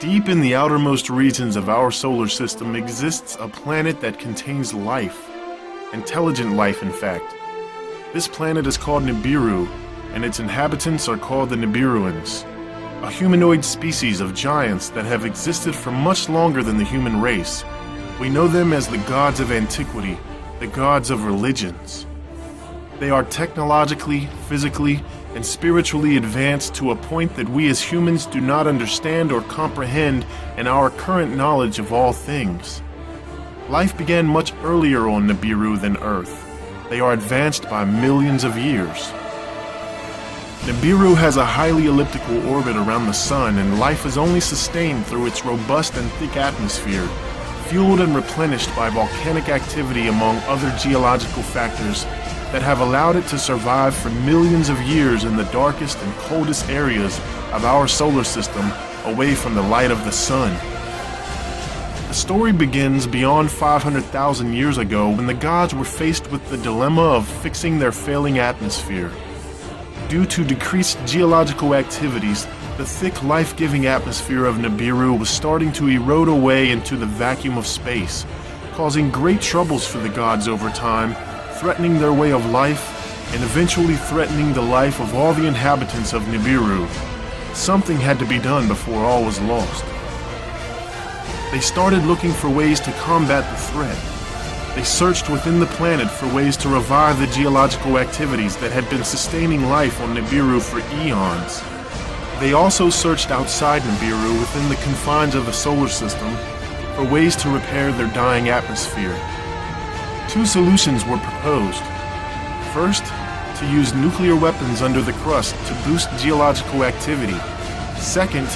Deep in the outermost regions of our solar system exists a planet that contains life. Intelligent life, in fact. This planet is called Nibiru, and its inhabitants are called the Nibiruans, a humanoid species of giants that have existed for much longer than the human race. We know them as the gods of antiquity, the gods of religions. They are technologically, physically, and spiritually advanced to a point that we as humans do not understand or comprehend in our current knowledge of all things. Life began much earlier on Nibiru than Earth. They are advanced by millions of years. Nibiru has a highly elliptical orbit around the Sun, and life is only sustained through its robust and thick atmosphere, fueled and replenished by volcanic activity among other geological factors that have allowed it to survive for millions of years in the darkest and coldest areas of our solar system away from the light of the sun. The story begins beyond 500,000 years ago when the gods were faced with the dilemma of fixing their failing atmosphere. Due to decreased geological activities, the thick, life giving atmosphere of Nibiru was starting to erode away into the vacuum of space, causing great troubles for the gods over time threatening their way of life, and eventually threatening the life of all the inhabitants of Nibiru. Something had to be done before all was lost. They started looking for ways to combat the threat. They searched within the planet for ways to revive the geological activities that had been sustaining life on Nibiru for eons. They also searched outside Nibiru within the confines of the solar system for ways to repair their dying atmosphere. Two solutions were proposed. First, to use nuclear weapons under the crust to boost geological activity. Second,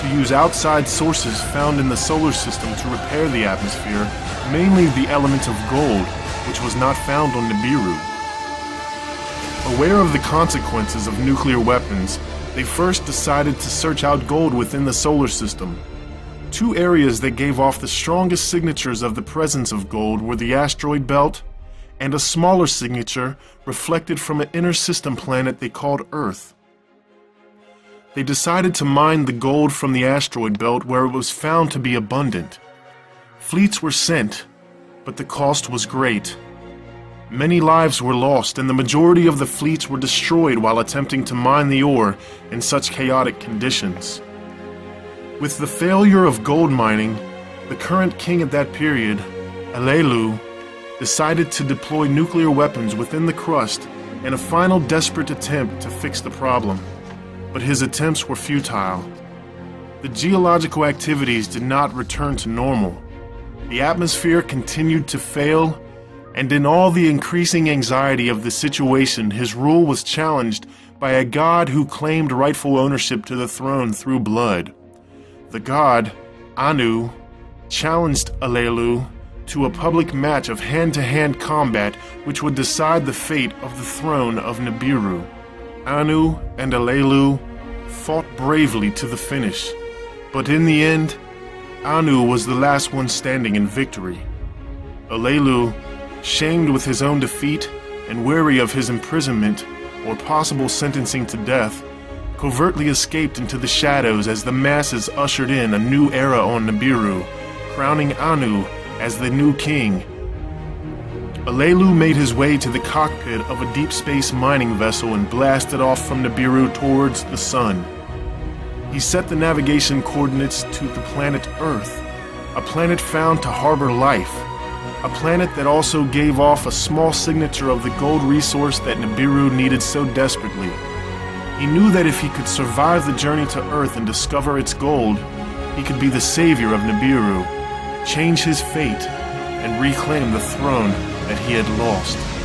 to use outside sources found in the solar system to repair the atmosphere, mainly the element of gold, which was not found on Nibiru. Aware of the consequences of nuclear weapons, they first decided to search out gold within the solar system. Two areas that gave off the strongest signatures of the presence of gold were the asteroid belt and a smaller signature reflected from an inner system planet they called Earth. They decided to mine the gold from the asteroid belt where it was found to be abundant. Fleets were sent, but the cost was great. Many lives were lost, and the majority of the fleets were destroyed while attempting to mine the ore in such chaotic conditions. With the failure of gold mining, the current king at that period, Alalu, decided to deploy nuclear weapons within the crust in a final desperate attempt to fix the problem. But his attempts were futile. The geological activities did not return to normal. The atmosphere continued to fail, and in all the increasing anxiety of the situation, his rule was challenged by a god who claimed rightful ownership to the throne through blood. The god, Anu, challenged Alalu to a public match of hand to hand combat which would decide the fate of the throne of Nibiru. Anu and Alalu fought bravely to the finish, but in the end, Anu was the last one standing in victory. Alalu, shamed with his own defeat and weary of his imprisonment or possible sentencing to death, covertly escaped into the shadows as the masses ushered in a new era on Nibiru, crowning Anu as the new king. Alalu made his way to the cockpit of a deep space mining vessel and blasted off from Nibiru towards the sun. He set the navigation coordinates to the planet Earth, a planet found to harbor life, a planet that also gave off a small signature of the gold resource that Nibiru needed so desperately. He knew that if he could survive the journey to Earth and discover its gold, he could be the savior of Nibiru, change his fate, and reclaim the throne that he had lost.